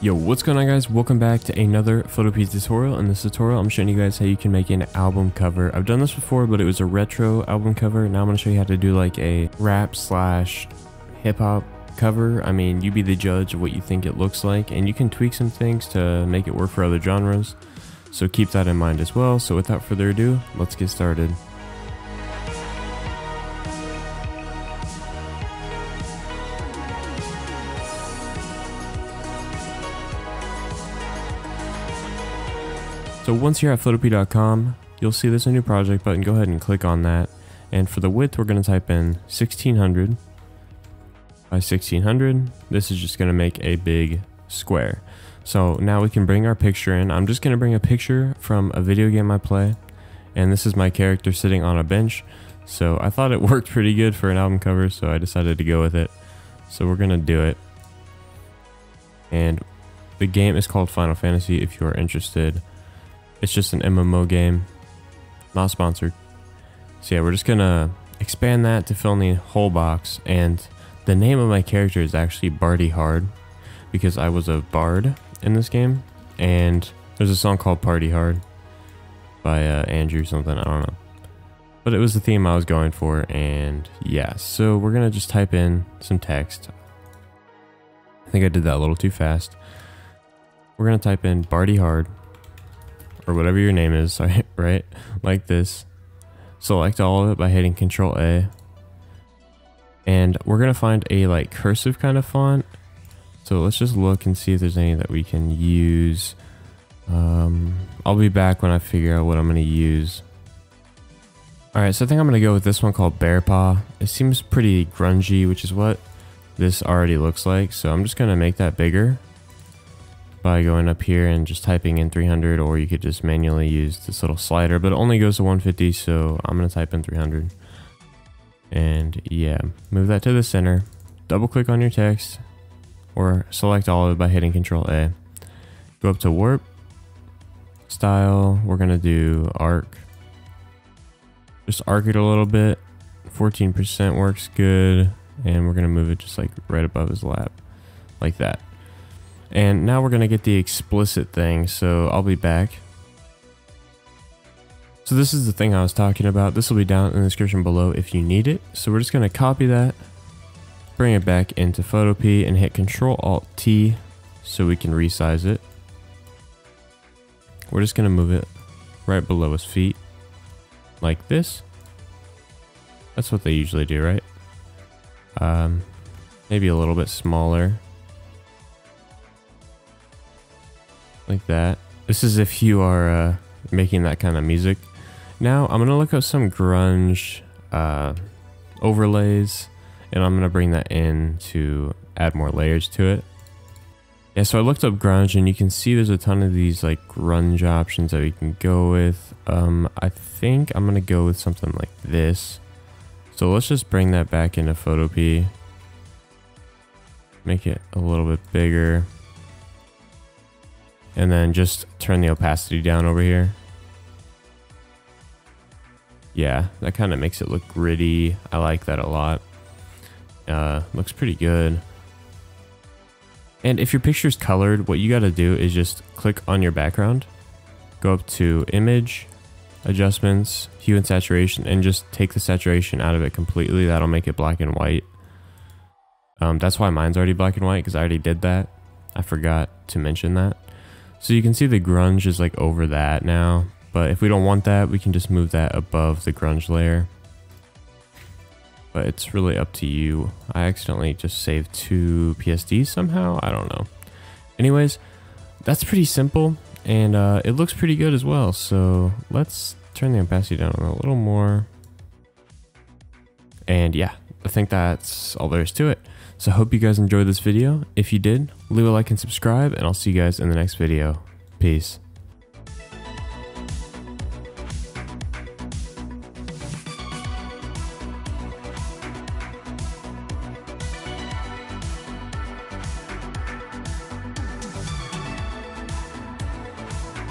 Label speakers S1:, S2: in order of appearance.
S1: Yo, what's going on guys? Welcome back to another Photopea tutorial. In this tutorial, I'm showing you guys how you can make an album cover. I've done this before, but it was a retro album cover. Now I'm going to show you how to do like a rap slash hip hop cover. I mean, you be the judge of what you think it looks like, and you can tweak some things to make it work for other genres. So keep that in mind as well. So without further ado, let's get started. So once you're at photopea.com, you'll see there's a new project button. Go ahead and click on that. And for the width, we're going to type in 1600 by 1600. This is just going to make a big square. So now we can bring our picture in. I'm just going to bring a picture from a video game I play. And this is my character sitting on a bench. So I thought it worked pretty good for an album cover, so I decided to go with it. So we're going to do it. And the game is called Final Fantasy if you are interested. It's just an MMO game, not sponsored. So yeah, we're just gonna expand that to fill in the whole box. And the name of my character is actually Bardy Hard because I was a bard in this game. And there's a song called Party Hard by uh, Andrew something, I don't know. But it was the theme I was going for. And yeah, so we're gonna just type in some text. I think I did that a little too fast. We're gonna type in Bardy Hard or whatever your name is, right? Like this. Select all of it by hitting Control A. And we're going to find a like cursive kind of font. So let's just look and see if there's any that we can use. Um, I'll be back when I figure out what I'm going to use. Alright, so I think I'm going to go with this one called Bear Paw. It seems pretty grungy, which is what this already looks like. So I'm just going to make that bigger by going up here and just typing in 300 or you could just manually use this little slider but it only goes to 150 so I'm gonna type in 300 and yeah move that to the center. Double click on your text or select all of it by hitting control A. Go up to warp style we're gonna do arc. Just arc it a little bit. 14% works good and we're gonna move it just like right above his lap like that and now we're going to get the explicit thing, so I'll be back. So this is the thing I was talking about. This will be down in the description below if you need it. So we're just going to copy that, bring it back into Photopea and hit Control Alt T so we can resize it. We're just going to move it right below his feet like this. That's what they usually do, right? Um, maybe a little bit smaller. Like that. This is if you are uh, making that kind of music. Now I'm gonna look up some grunge uh, overlays, and I'm gonna bring that in to add more layers to it. Yeah, so I looked up grunge, and you can see there's a ton of these like grunge options that we can go with. Um, I think I'm gonna go with something like this. So let's just bring that back into Photopea. Make it a little bit bigger and then just turn the opacity down over here. Yeah, that kind of makes it look gritty. I like that a lot. Uh, looks pretty good. And if your picture's colored, what you got to do is just click on your background, go up to image, adjustments, hue and saturation, and just take the saturation out of it completely. That'll make it black and white. Um, that's why mine's already black and white because I already did that. I forgot to mention that. So you can see the grunge is like over that now, but if we don't want that, we can just move that above the grunge layer. But it's really up to you. I accidentally just saved two PSDs somehow. I don't know. Anyways, that's pretty simple and uh, it looks pretty good as well. So let's turn the opacity down a little more. And yeah, I think that's all there is to it. So I hope you guys enjoyed this video. If you did, leave a like and subscribe, and I'll see you guys in the next video. Peace.